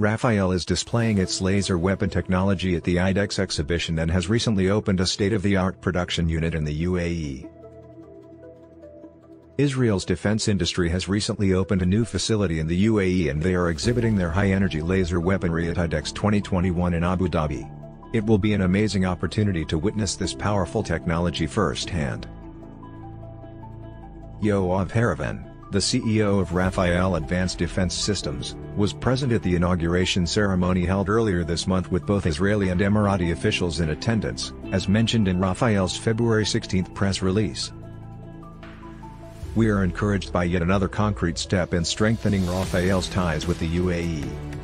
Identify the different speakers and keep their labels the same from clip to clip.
Speaker 1: Rafael is displaying its laser weapon technology at the IDEX exhibition and has recently opened a state-of-the-art production unit in the UAE. Israel's defense industry has recently opened a new facility in the UAE and they are exhibiting their high-energy laser weaponry at IDEX 2021 in Abu Dhabi. It will be an amazing opportunity to witness this powerful technology firsthand. Yoav Har-Even, the CEO of Rafael Advanced Defense Systems, was present at the inauguration ceremony held earlier this month with both Israeli and Emirati officials in attendance, as mentioned in Rafael's February 16 press release. We are encouraged by yet another concrete step in strengthening Rafael's ties with the UAE.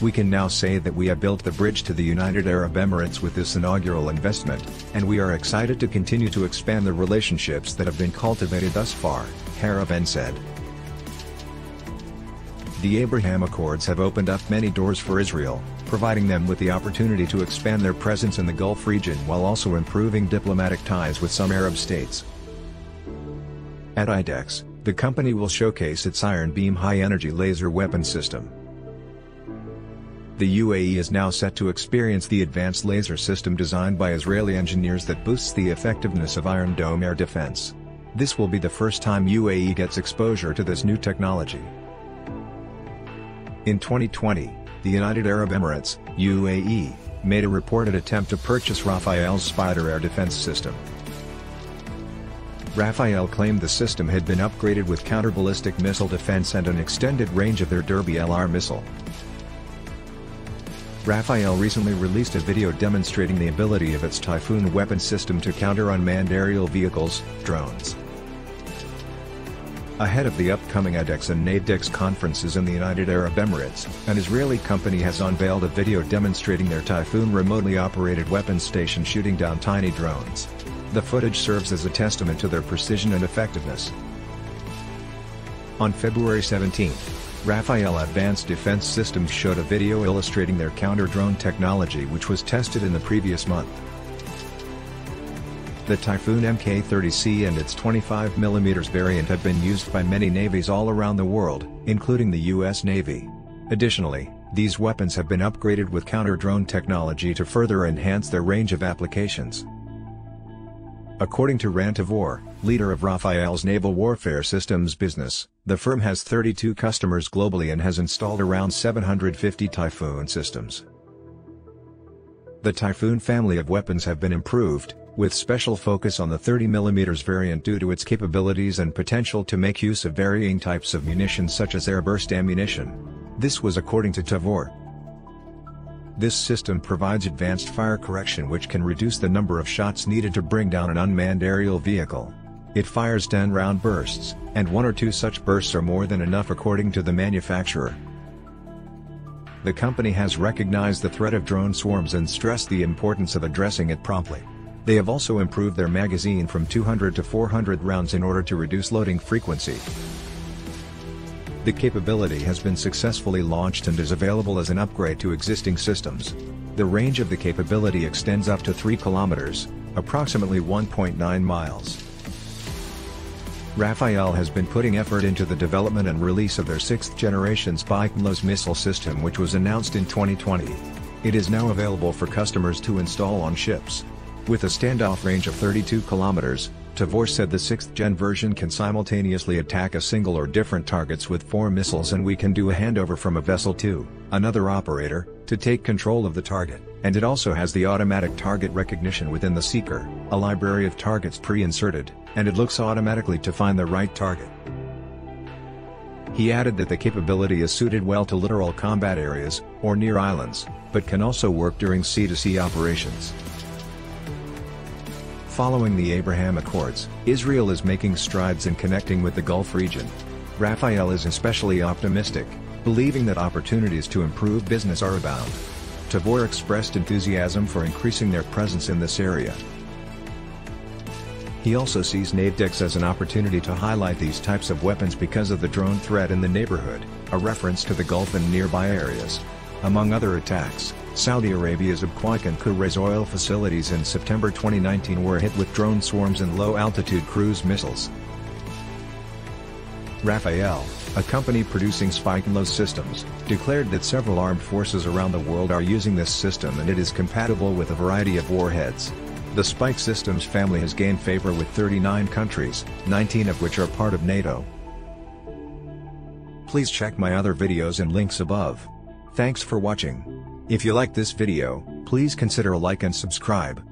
Speaker 1: We can now say that we have built the bridge to the United Arab Emirates with this inaugural investment, and we are excited to continue to expand the relationships that have been cultivated thus far, Har-Even said. The Abraham Accords have opened up many doors for Israel, providing them with the opportunity to expand their presence in the Gulf region while also improving diplomatic ties with some Arab states. At IDEX, the company will showcase its Iron Beam high-energy laser weapon system. The UAE is now set to experience the advanced laser system designed by Israeli engineers that boosts the effectiveness of Iron Dome air defense. This will be the first time UAE gets exposure to this new technology. In 2020, the United Arab Emirates, UAE, made a reported attempt to purchase Rafael's Spider air defense system. Rafael claimed the system had been upgraded with counter-ballistic missile defense and an extended range of their Derby LR missile. Rafael recently released a video demonstrating the ability of its Typhoon weapon system to counter unmanned aerial vehicles, drones. Ahead of the upcoming IDEX and NAVDEX conferences in the United Arab Emirates, an Israeli company has unveiled a video demonstrating their Typhoon remotely operated weapon station shooting down tiny drones. The footage serves as a testament to their precision and effectiveness. On February 17, Rafael Advanced Defense Systems showed a video illustrating their counter-drone technology which was tested in the previous month. The Typhoon Mk-30C and its 25mm variant have been used by many navies all around the world, including the US Navy. Additionally, these weapons have been upgraded with counter-drone technology to further enhance their range of applications. According to Ran Tavor, leader of Rafael's naval warfare systems business, the firm has 32 customers globally and has installed around 750 Typhoon systems. The Typhoon family of weapons have been improved, with special focus on the 30mm variant due to its capabilities and potential to make use of varying types of munitions such as airburst ammunition. This was according to Tavor. This system provides advanced fire correction which can reduce the number of shots needed to bring down an unmanned aerial vehicle. It fires 10 round bursts, and one or two such bursts are more than enough according to the manufacturer. The company has recognized the threat of drone swarms and stressed the importance of addressing it promptly. They have also improved their magazine from 200 to 400 rounds in order to reduce loading frequency. The capability has been successfully launched and is available as an upgrade to existing systems. The range of the capability extends up to 3 kilometers, approximately 1.9 miles. Rafael has been putting effort into the development and release of their 6th generation Spike NLOS missile system which was announced in 2020. It is now available for customers to install on ships. With a standoff range of 32 kilometers, Tavor said the 6th gen version can simultaneously attack a single or different targets with four missiles and we can do a handover from a vessel to another operator, to take control of the target, and it also has the automatic target recognition within the seeker, a library of targets pre-inserted, and it looks automatically to find the right target. He added that the capability is suited well to littoral combat areas, or near islands, but can also work during sea-to-sea -sea operations. Following the Abraham Accords, Israel is making strides in connecting with the Gulf region. Rafael is especially optimistic, believing that opportunities to improve business are abound. Tavor expressed enthusiasm for increasing their presence in this area. He also sees NAVDEX as an opportunity to highlight these types of weapons because of the drone threat in the neighborhood, a reference to the Gulf and nearby areas. Among other attacks, Saudi Arabia's Abqaiq and Kuwait oil facilities in September 2019 were hit with drone swarms and low-altitude cruise missiles. Rafael, a company producing spike load systems, declared that several armed forces around the world are using this system and it is compatible with a variety of warheads. The Spike Systems family has gained favor with 39 countries, 19 of which are part of NATO. Please check my other videos and links above. Thanks for watching. If you like this video, please consider a like and subscribe.